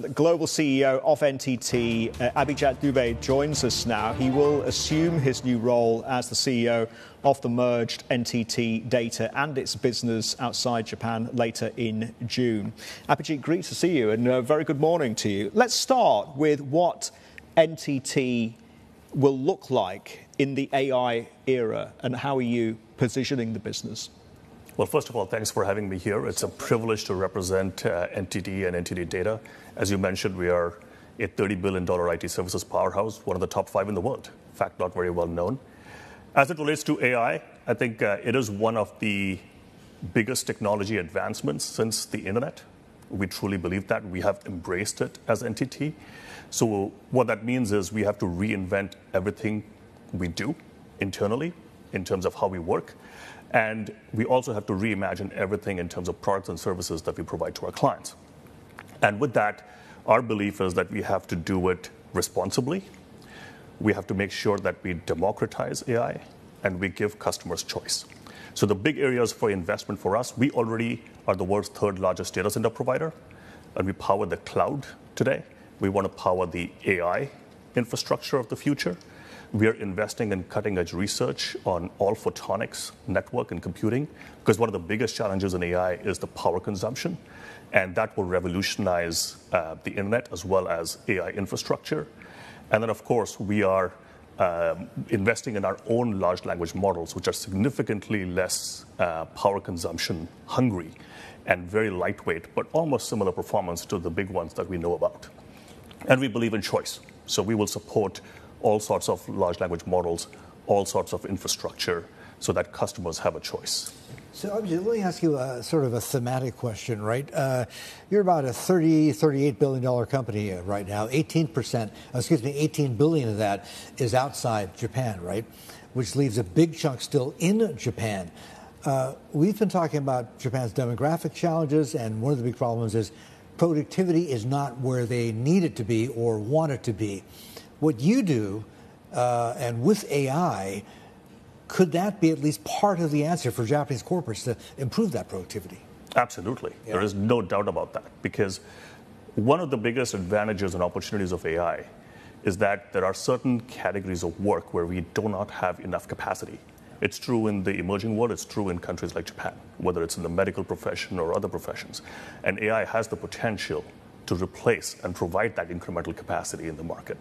The global CEO of NTT, uh, Abhijit Dubey, joins us now. He will assume his new role as the CEO of the merged NTT Data and its business outside Japan later in June. Abhijit, great to see you and a very good morning to you. Let's start with what NTT will look like in the AI era and how are you positioning the business? Well, first of all, thanks for having me here. It's a privilege to represent uh, NTT and NTT Data. As you mentioned, we are a $30 billion IT services powerhouse, one of the top five in the world. In fact, not very well known. As it relates to AI, I think uh, it is one of the biggest technology advancements since the internet. We truly believe that. We have embraced it as NTT. So, what that means is we have to reinvent everything we do internally in terms of how we work. And we also have to reimagine everything in terms of products and services that we provide to our clients. And with that, our belief is that we have to do it responsibly. We have to make sure that we democratize AI and we give customers choice. So the big areas for investment for us, we already are the world's third largest data center provider, and we power the cloud today. We want to power the AI infrastructure of the future. We are investing in cutting-edge research on all photonics, network, and computing, because one of the biggest challenges in AI is the power consumption, and that will revolutionize uh, the internet as well as AI infrastructure. And then, of course, we are um, investing in our own large language models, which are significantly less uh, power consumption hungry and very lightweight, but almost similar performance to the big ones that we know about. And we believe in choice. So we will support all sorts of large language models, all sorts of infrastructure, so that customers have a choice. So let me ask you a sort of a thematic question, right? Uh, you're about a 30, 38 billion dollar company right now. 18 percent, excuse me, 18 billion of that is outside Japan, right? Which leaves a big chunk still in Japan. Uh, we've been talking about Japan's demographic challenges, and one of the big problems is productivity is not where they need it to be or want it to be what you do uh, and with AI, could that be at least part of the answer for Japanese corporates to improve that productivity? Absolutely. Yeah. There is no doubt about that because one of the biggest advantages and opportunities of AI is that there are certain categories of work where we do not have enough capacity. It's true in the emerging world, it's true in countries like Japan, whether it's in the medical profession or other professions. And AI has the potential to replace and provide that incremental capacity in the market.